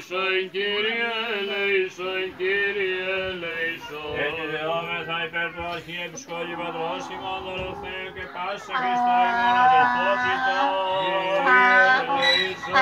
ελέησον, Κύριε ελέησον, Κύριε ελέησον. Εκδεόμεθα υπέρ του Αρχιεπισκόπη Πατρός ημών Δωροθέου και πάσα Χριστό ημών αδελφότητα. Κύριε ελέησον.